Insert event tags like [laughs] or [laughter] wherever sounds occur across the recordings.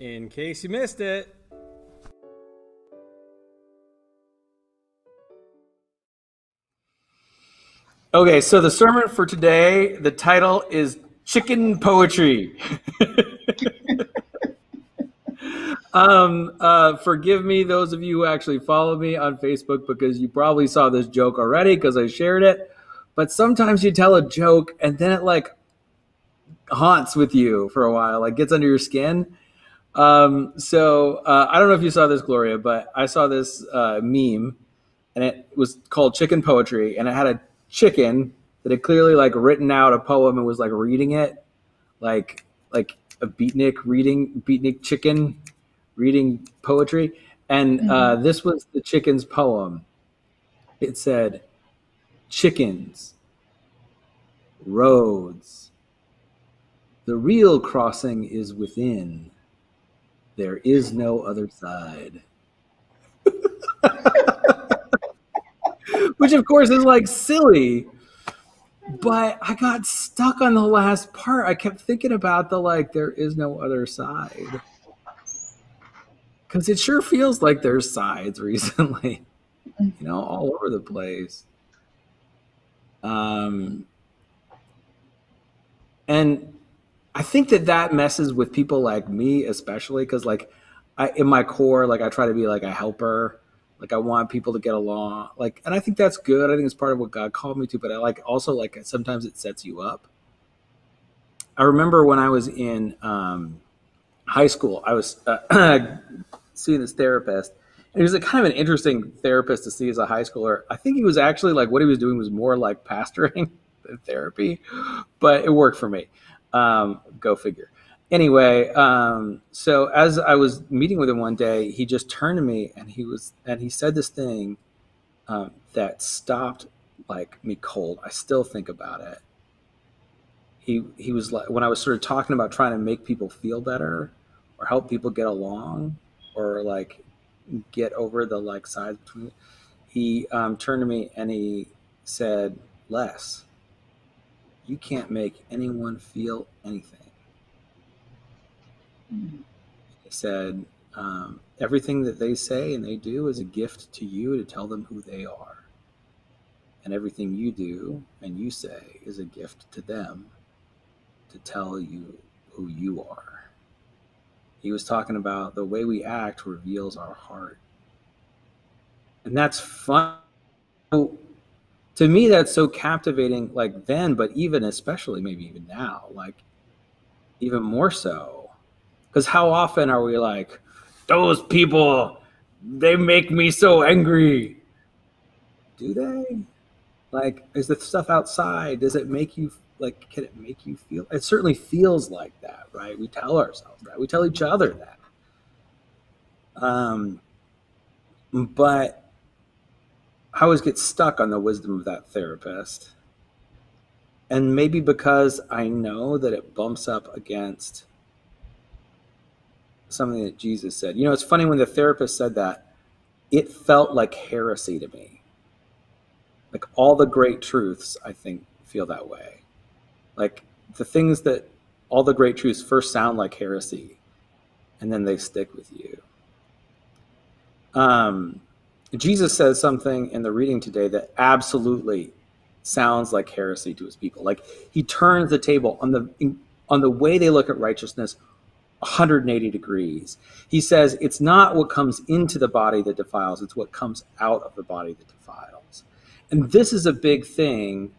in case you missed it. Okay, so the sermon for today, the title is Chicken Poetry. [laughs] um, uh, forgive me, those of you who actually follow me on Facebook, because you probably saw this joke already because I shared it. But sometimes you tell a joke and then it like haunts with you for a while, like gets under your skin. Um, so uh, I don't know if you saw this, Gloria, but I saw this uh, meme, and it was called Chicken Poetry, and it had a chicken that had clearly like written out a poem and was like reading it, like like a beatnik reading beatnik chicken reading poetry, and mm-hmm. uh, this was the chicken's poem. It said, "Chickens, roads." The real crossing is within. There is no other side. Which, of course, is like silly. But I got stuck on the last part. I kept thinking about the like, there is no other side. Because it sure feels like there's sides [laughs] recently, you know, all over the place. Um, and I think that that messes with people like me, especially because like I in my core, like I try to be like a helper. Like I want people to get along. Like, and I think that's good. I think it's part of what God called me to. But I like also like sometimes it sets you up. I remember when I was in um, high school, I was uh, [clears throat] seeing this therapist. And he was a kind of an interesting therapist to see as a high schooler. I think he was actually like what he was doing was more like pastoring [laughs] than therapy, but it worked for me. Um, go figure. Anyway, um, so as I was meeting with him one day, he just turned to me and he was and he said this thing um, that stopped like me cold. I still think about it. He he was like when I was sort of talking about trying to make people feel better or help people get along or like get over the like sides between. He um, turned to me and he said, "Les." You can't make anyone feel anything. Mm-hmm. He said, um, everything that they say and they do is a gift to you to tell them who they are. And everything you do and you say is a gift to them to tell you who you are. He was talking about the way we act reveals our heart. And that's fun to me that's so captivating like then but even especially maybe even now like even more so. Because how often are we like those people they make me so angry. Do they? Like is the stuff outside does it make you like can it make you feel it certainly feels like that right? We tell ourselves that. We tell each other that. Um but I always get stuck on the wisdom of that therapist. And maybe because I know that it bumps up against something that Jesus said. You know, it's funny when the therapist said that, it felt like heresy to me. Like all the great truths, I think, feel that way. Like the things that all the great truths first sound like heresy, and then they stick with you. Um, Jesus says something in the reading today that absolutely sounds like heresy to his people. Like he turns the table on the on the way they look at righteousness 180 degrees. He says it's not what comes into the body that defiles, it's what comes out of the body that defiles. And this is a big thing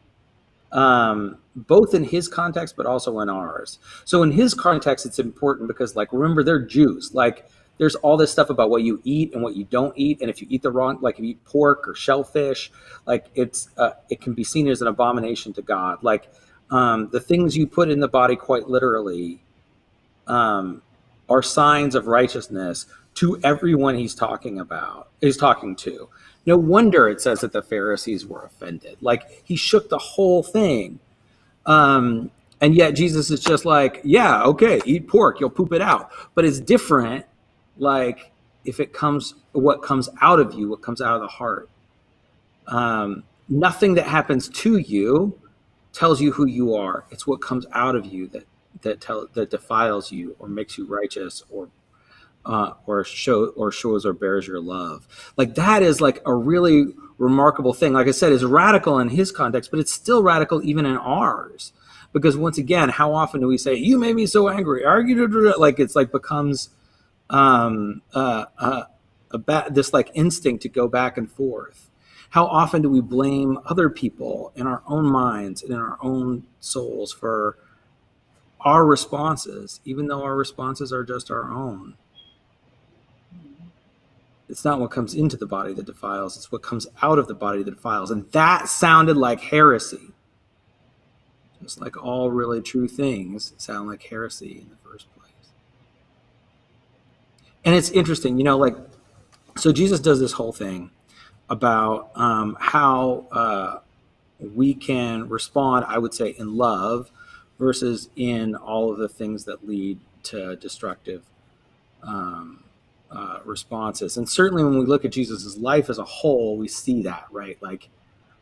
um, both in his context but also in ours. So in his context it's important because like remember they're Jews. Like there's all this stuff about what you eat and what you don't eat and if you eat the wrong like if you eat pork or shellfish like it's uh, it can be seen as an abomination to god. Like um, the things you put in the body quite literally um, are signs of righteousness to everyone he's talking about he's talking to. No wonder it says that the pharisees were offended. Like he shook the whole thing. Um, and yet jesus is just like yeah okay eat pork you'll poop it out. But it's different like if it comes what comes out of you what comes out of the heart um, nothing that happens to you tells you who you are it's what comes out of you that that tell that defiles you or makes you righteous or uh, or show or shows or bears your love. Like that is like a really remarkable thing. Like I said, is radical in his context, but it's still radical even in ours. Because once again, how often do we say, "You made me so angry"? Argue, like it's like becomes um, uh, uh, ba- this like instinct to go back and forth. How often do we blame other people in our own minds and in our own souls for our responses, even though our responses are just our own? It's not what comes into the body that defiles, it's what comes out of the body that defiles. And that sounded like heresy. Just like all really true things sound like heresy in the first place. And it's interesting, you know, like, so Jesus does this whole thing about um, how uh, we can respond, I would say, in love versus in all of the things that lead to destructive um, uh, responses. And certainly when we look at Jesus' life as a whole, we see that, right? Like,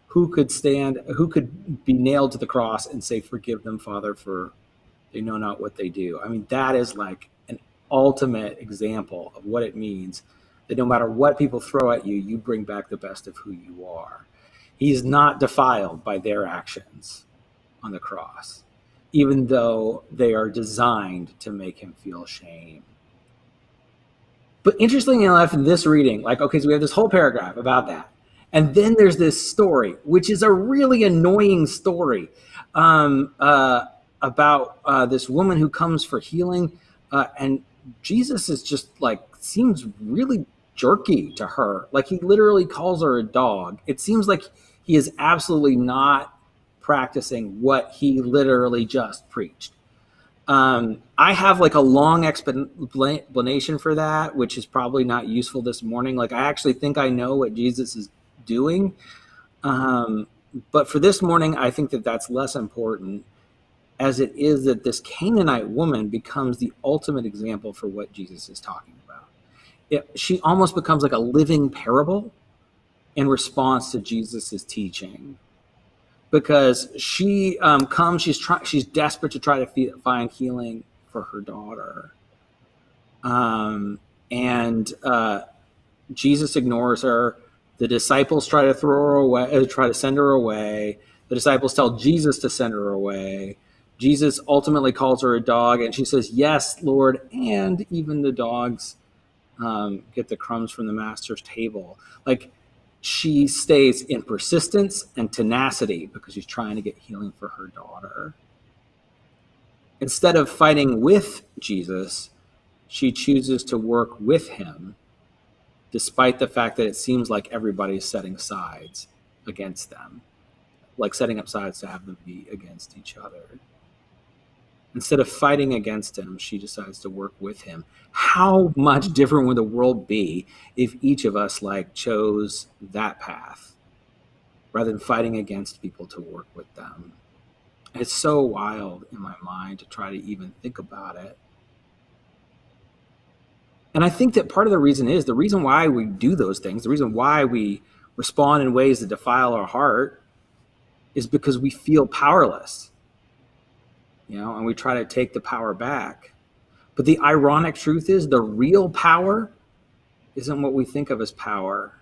who could stand, who could be nailed to the cross and say, Forgive them, Father, for they know not what they do? I mean, that is like ultimate example of what it means that no matter what people throw at you, you bring back the best of who you are. He's not defiled by their actions on the cross, even though they are designed to make him feel shame. But interestingly enough, in this reading, like, okay, so we have this whole paragraph about that. And then there's this story, which is a really annoying story um, uh, about uh, this woman who comes for healing. Uh, and Jesus is just like, seems really jerky to her. Like, he literally calls her a dog. It seems like he is absolutely not practicing what he literally just preached. Um, I have like a long explanation for that, which is probably not useful this morning. Like, I actually think I know what Jesus is doing. Um, but for this morning, I think that that's less important as it is that this Canaanite woman becomes the ultimate example for what Jesus is talking about. It, she almost becomes like a living parable in response to Jesus's teaching because she um, comes, she's trying, she's desperate to try to find healing for her daughter, um, and uh, Jesus ignores her. The disciples try to throw her away, uh, try to send her away. The disciples tell Jesus to send her away. Jesus ultimately calls her a dog, and she says, "Yes, Lord," and even the dogs um, get the crumbs from the master's table. Like she stays in persistence and tenacity because she's trying to get healing for her daughter. Instead of fighting with Jesus, she chooses to work with him, despite the fact that it seems like everybody's setting sides against them, like setting up sides to have them be against each other. Instead of fighting against him, she decides to work with him. How much different would the world be if each of us like chose that path rather than fighting against people to work with them? It's so wild in my mind to try to even think about it. And I think that part of the reason is the reason why we do those things, the reason why we respond in ways that defile our heart is because we feel powerless you know, and we try to take the power back. But the ironic truth is the real power isn't what we think of as power.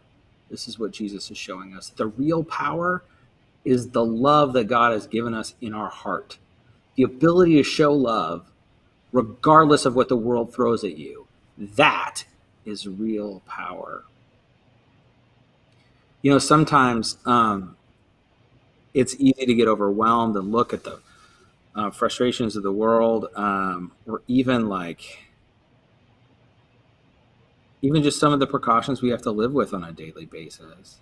This is what Jesus is showing us. The real power is the love that God has given us in our heart. The ability to show love regardless of what the world throws at you. That is real power. You know, sometimes um, it's easy to get overwhelmed and look at the uh, frustrations of the world, um, or even like even just some of the precautions we have to live with on a daily basis.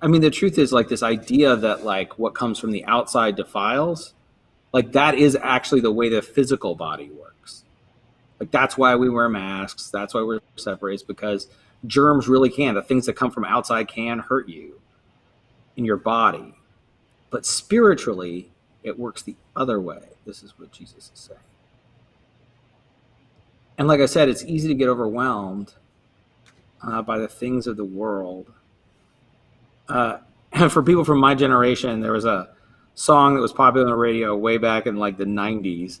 I mean, the truth is like this idea that like what comes from the outside defiles, like that is actually the way the physical body works. Like that's why we wear masks. That's why we're separated because germs really can. The things that come from outside can hurt you in your body. But spiritually, it works the other way. This is what Jesus is saying. And like I said, it's easy to get overwhelmed uh, by the things of the world. Uh, [laughs] for people from my generation, there was a song that was popular on the radio way back in like the 90s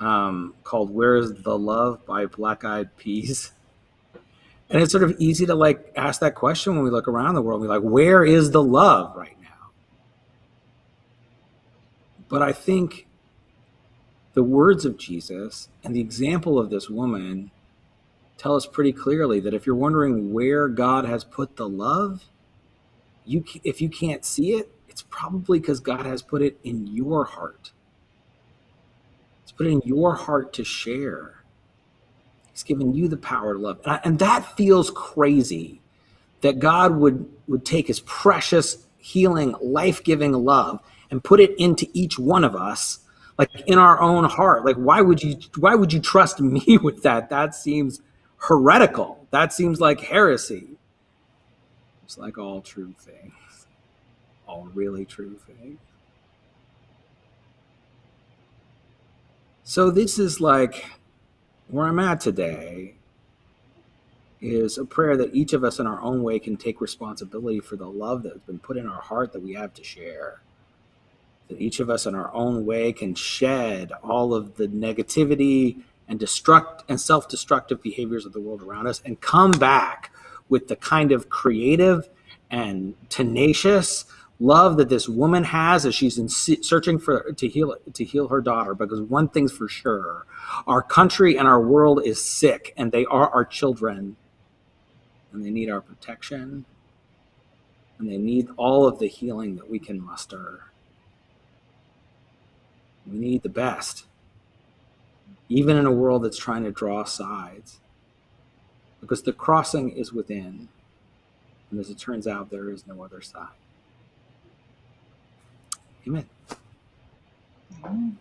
um, called "Where's the Love" by Black Eyed Peas. And it's sort of easy to like ask that question when we look around the world. We're like, where is the love right? But I think the words of Jesus and the example of this woman tell us pretty clearly that if you're wondering where God has put the love, you if you can't see it, it's probably because God has put it in your heart. It's put it in your heart to share. He's given you the power to love. And, I, and that feels crazy that God would, would take his precious, healing, life giving love and put it into each one of us like in our own heart. Like why would you why would you trust [laughs] me with that? That seems heretical. That seems like heresy. It's like all true things. All really true things. So this is like where I'm at today is a prayer that each of us in our own way can take responsibility for the love that's been put in our heart that we have to share. That each of us in our own way can shed all of the negativity and destruct and self-destructive behaviors of the world around us and come back with the kind of creative and tenacious love that this woman has as she's in searching for to heal to heal her daughter. Because one thing's for sure our country and our world is sick and they are our children. And they need our protection. And they need all of the healing that we can muster we need the best even in a world that's trying to draw sides because the crossing is within and as it turns out there is no other side Amen. Amen.